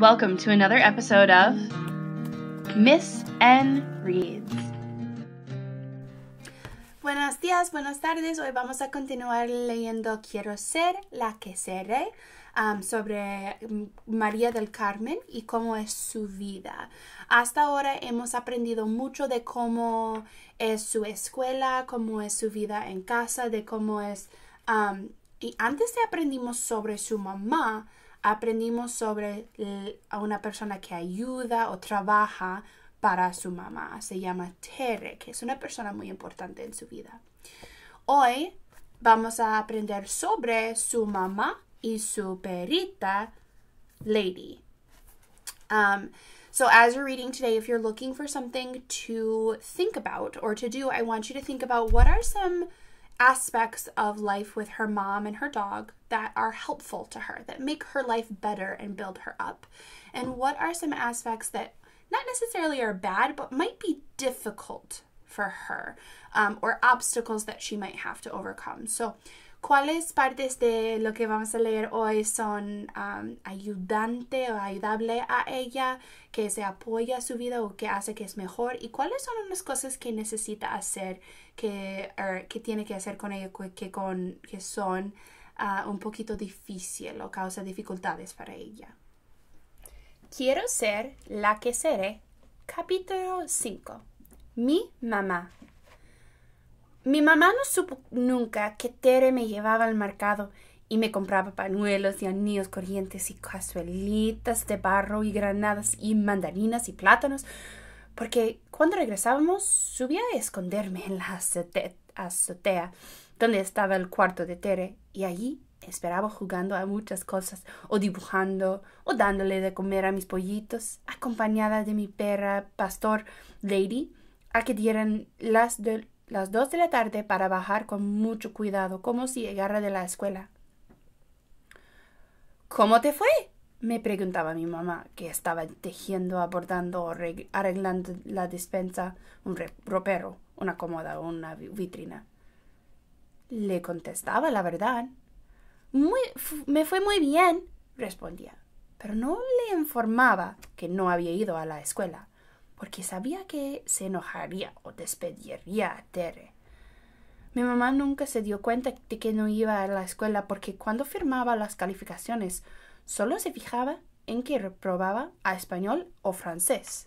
Welcome to another episode of Miss N Reads. Buenos días, buenas tardes. Hoy vamos a continuar leyendo Quiero ser la que seré um, sobre mm, María del Carmen y cómo es su vida. Hasta ahora hemos aprendido mucho de cómo es su escuela, cómo es su vida en casa, de cómo es... Um, y antes de aprendimos sobre su mamá, aprendimos sobre a una persona que ayuda o trabaja para su mamá. Se llama Tere, que es una persona muy importante en su vida. Hoy vamos a aprender sobre su mamá y su perita, Lady. Um, so, as you're reading today, if you're looking for something to think about or to do, I want you to think about what are some aspects of life with her mom and her dog that are helpful to her, that make her life better and build her up? And what are some aspects that not necessarily are bad, but might be difficult for her um, or obstacles that she might have to overcome? So, ¿Cuáles partes de lo que vamos a leer hoy son um, ayudante o ayudable a ella, que se apoya su vida o que hace que es mejor? ¿Y cuáles son unas cosas que necesita hacer, que, er, que tiene que hacer con ella, que, con, que son uh, un poquito difícil o causa dificultades para ella? Quiero ser la que seré. Capítulo 5. Mi mamá. Mi mamá no supo nunca que Tere me llevaba al mercado y me compraba pañuelos y anillos corrientes y cazuelitas de barro y granadas y mandarinas y plátanos, porque cuando regresábamos subía a esconderme en la azotea donde estaba el cuarto de Tere y allí esperaba jugando a muchas cosas o dibujando o dándole de comer a mis pollitos, acompañada de mi perra pastor Lady, a que dieran las de las dos de la tarde para bajar con mucho cuidado, como si llegara de la escuela. ¿Cómo te fue? me preguntaba mi mamá, que estaba tejiendo, abordando o arreglando la despensa, un ropero, una cómoda o una vitrina. Le contestaba la verdad. Muy, me fue muy bien, respondía, pero no le informaba que no había ido a la escuela porque sabía que se enojaría o despediría a Tere. Mi mamá nunca se dio cuenta de que no iba a la escuela porque cuando firmaba las calificaciones solo se fijaba en que reprobaba a español o francés.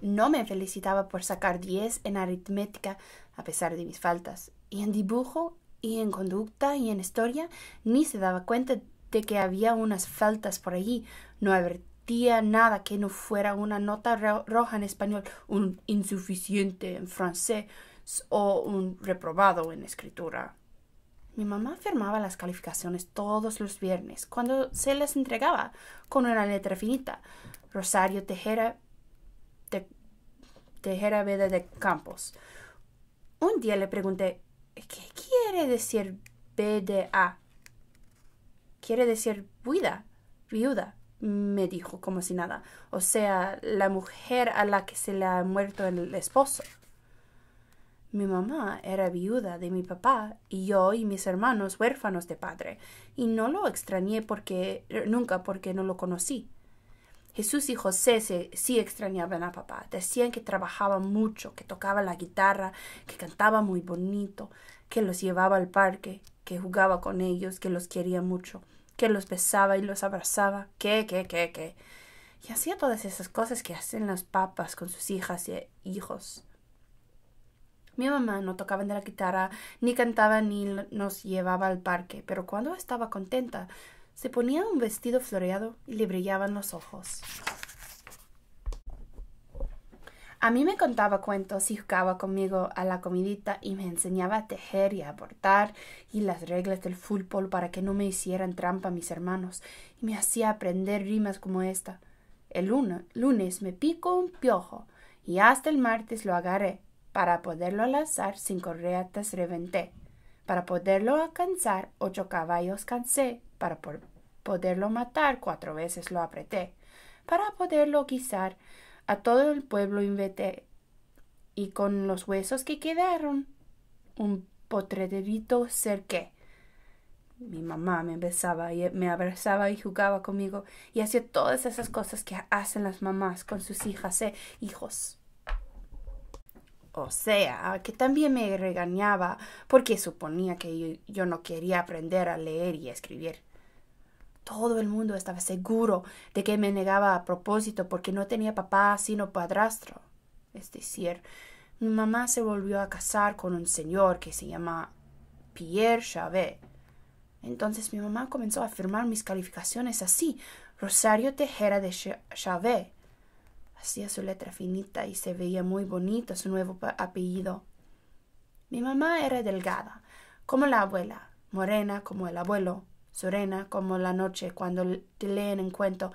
No me felicitaba por sacar diez en aritmética a pesar de mis faltas, y en dibujo y en conducta y en historia ni se daba cuenta de que había unas faltas por allí, no nada que no fuera una nota roja en español, un insuficiente en francés o un reprobado en escritura. Mi mamá firmaba las calificaciones todos los viernes, cuando se las entregaba con una letra finita. Rosario Tejera, Tejera Veda de Campos. Un día le pregunté, ¿qué quiere decir BDA? Quiere decir viuda, viuda me dijo como si nada. O sea, la mujer a la que se le ha muerto el esposo. Mi mamá era viuda de mi papá y yo y mis hermanos huérfanos de padre, y no lo extrañé porque nunca porque no lo conocí. Jesús y José se, sí extrañaban a papá. Decían que trabajaba mucho, que tocaba la guitarra, que cantaba muy bonito, que los llevaba al parque, que jugaba con ellos, que los quería mucho que los besaba y los abrazaba, que, que, que, que. Y hacía todas esas cosas que hacen las papas con sus hijas y hijos. Mi mamá no tocaba de la guitarra, ni cantaba, ni nos llevaba al parque, pero cuando estaba contenta, se ponía un vestido floreado y le brillaban los ojos. A mí me contaba cuentos y jugaba conmigo a la comidita y me enseñaba a tejer y a bordar y las reglas del fútbol para que no me hicieran trampa mis hermanos y me hacía aprender rimas como esta. El lunes me pico un piojo y hasta el martes lo agarré. Para poderlo lanzar sin correatas reventé. Para poderlo alcanzar ocho caballos cansé. Para poderlo matar cuatro veces lo apreté. Para poderlo guisar a todo el pueblo invité, y con los huesos que quedaron, un potrerito cerqué. Mi mamá me besaba y me abrazaba y jugaba conmigo y hacía todas esas cosas que hacen las mamás con sus hijas e hijos. O sea, que también me regañaba porque suponía que yo, no quería aprender a leer y escribir. Todo el mundo estaba seguro de que me negaba a propósito porque no tenía papá sino padrastro. Es decir, mi mamá se volvió a casar con un señor que se llama Pierre Chavet entonces mi mamá comenzó a firmar mis calificaciones así, Rosario Tejera de Chavet. Hacía su letra finita y se veía muy bonito su nuevo apellido. Mi mamá era delgada, como la abuela, morena como el abuelo, serena como la noche cuando te leen en cuento,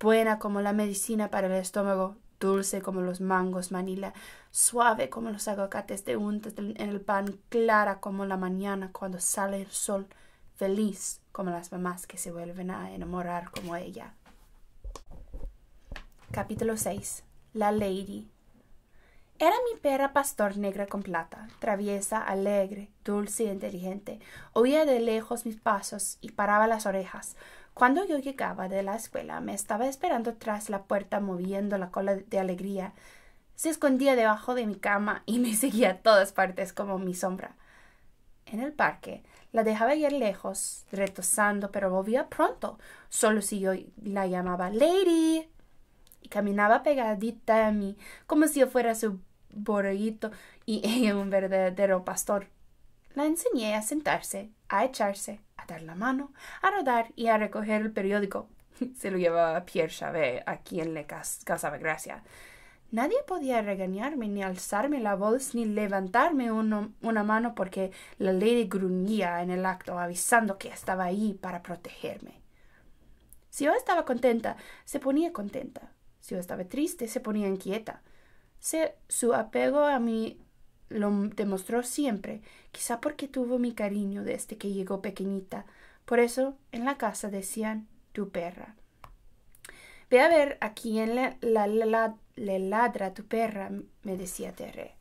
buena como la medicina para el estómago, dulce como los mangos manila, suave como los aguacates de untas en el pan, clara como la mañana cuando sale el sol, feliz como las mamás que se vuelven a enamorar como ella. Capítulo 6. La Lady. Era mi perra pastor negra con plata, traviesa, alegre, dulce e inteligente. Oía de lejos mis pasos y paraba las orejas. Cuando yo llegaba de la escuela, me estaba esperando tras la puerta moviendo la cola de alegría. Se escondía debajo de mi cama y me seguía a todas partes como mi sombra. En el parque la dejaba ir lejos, retosando, pero volvía pronto, solo si yo la llamaba Lady. Y caminaba pegadita a mí, como si yo fuera su borreguito y ella un verdadero pastor. La enseñé a sentarse, a echarse, a dar la mano, a rodar y a recoger el periódico. Se lo llevaba Pierre Chavet, a quien le causaba gracia. Nadie podía regañarme, ni alzarme la voz, ni levantarme una mano porque la ley gruñía en el acto, avisando que estaba ahí para protegerme. Si yo estaba contenta, se ponía contenta. Si yo estaba triste, se ponía inquieta. Su apego a mí lo demostró siempre, quizá porque tuvo mi cariño desde que llegó pequeñita. Por eso en la casa decían tu perra. Ve a ver a quién le, la, ladra tu perra, me decía Terre.